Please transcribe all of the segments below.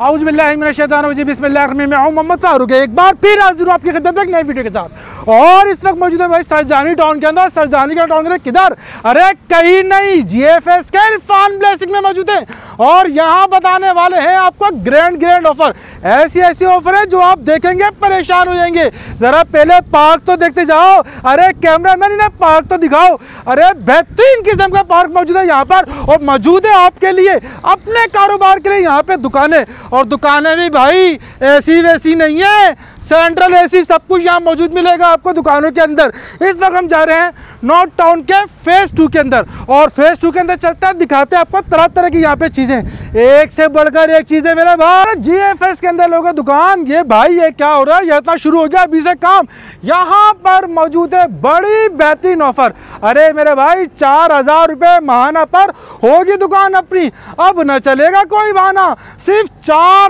मोहम्मद है और यहाँ बताने वाले हैं आपको ग्रैंड ग्रैंड ऑफ़र ऐसी ऐसी ऑफ़र है जो आप देखेंगे, परेशान हो जाएँगे। जरा पहले पार्क तो देखते जाओ। अरे कैमरा मैन इन्हें पार्क तो दिखाओ। अरे बेहतरीन किस्म का पार्क मौजूद है यहाँ पर। और मौजूद है आपके लिए, अपने कारोबार के लिए यहाँ पे दुकानें। और दुकानें भी भाई ऐसी वैसी नहीं है। सेंट्रल एसी सब कुछ यहाँ मौजूद मिलेगा आपको दुकानों के अंदर। इस वक्त हम जा रहे हैं नॉर्थ टाउन के फ़ेज़ टू के अंदर। और फ़ेज़ टू के अंदर चलते हैं, दिखाते हैं आपको तरह तरह की यहाँ पे चीज़ें। एक से बढ़कर एक चीज़ें मेरे भाई जी एफ़ एस के अंदर लोगों दुकान। ये भाई, ये क्या हो रहा है? ये इतना शुरू हो गया अभी से काम। यहाँ पर मौजूद है बड़ी बेहतरीन ऑफ़र अरे मेरे भाई, चार हज़ार रुपये महाना पर होगी दुकान अपनी। अब न चलेगा कोई बहाना, सिर्फ़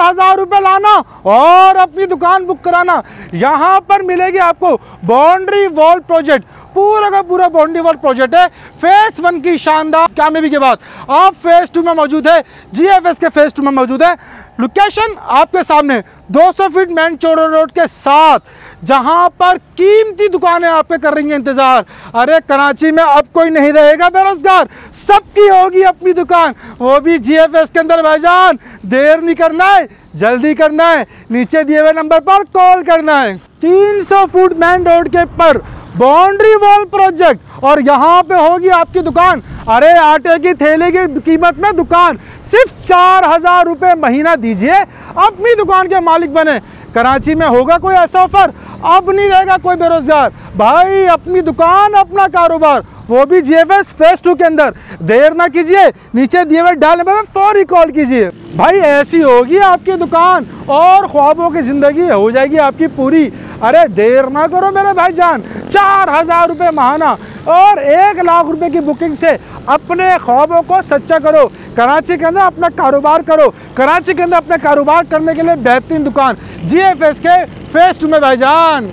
हज़ार रुपए लाना और अपनी दुकान बुक कराना। यहाँ पर मिलेगी आपको बाउंड्री वॉल प्रोजेक्ट पूरा का पूरा बाउंड्री वॉल प्रोजेक्ट है। फेस वन की शानदार कामयाबी के बाद अब फ़ेज़ टू में मौजूद है। जीएफएस के फ़ेज़ टू में मौजूद है। लोकेशन आपके सामने 200 फीट मैन चौड़ा रोड के साथ, जहाँ पर कीमती दुकानें आपके कर रही हैं इंतज़ार। अरे, कराची में अब कोई नहीं रहेगा बेरोजगार। सबकी होगी अपनी दुकान। वो भी जीएफएस के अंदर, भाईजान। देर नहीं करना है, जल्दी करना है। नीचे दिए हुए नंबर पर कॉल करना है। 300 फुट मैन रोड के पर बाउंड्री वॉल प्रोजेक्ट। और यहाँ पे होगी आपकी दुकान। अरे, आटे की थैले की कीमत में दुकान। सिर्फ़ चार हज़ार रुपये महीना दीजिए। अपनी दुकान के मालिक बने। कराची में होगा कोई ऐसा ऑफ़र? अब नहीं रहेगा कोई बेरोजगार। भाई, अपनी दुकान, अपना कारोबार, वो भी जीएफएस फेस टू के अंदर। देर ना कीजिए, नीचे दिए हुए डाल नंबर फौरी कॉल कीजिए। भाई, ऐसी होगी आपकी दुकान और ख्वाबों की ज़िंदगी, हो जाएगी आपकी पूरी। अरे, देर ना करो मेरे भाई जान चार हज़ार रुपये महाना। और एक लाख रुपए की बुकिंग से अपने ख्वाबों को सच्चा करो। कराची के अंदर अपना कारोबार करो। कराची के अंदर अपना कारोबार करने के लिए बेहतरीन दुकान जी एफ़ के फेस्ट में भाईजान।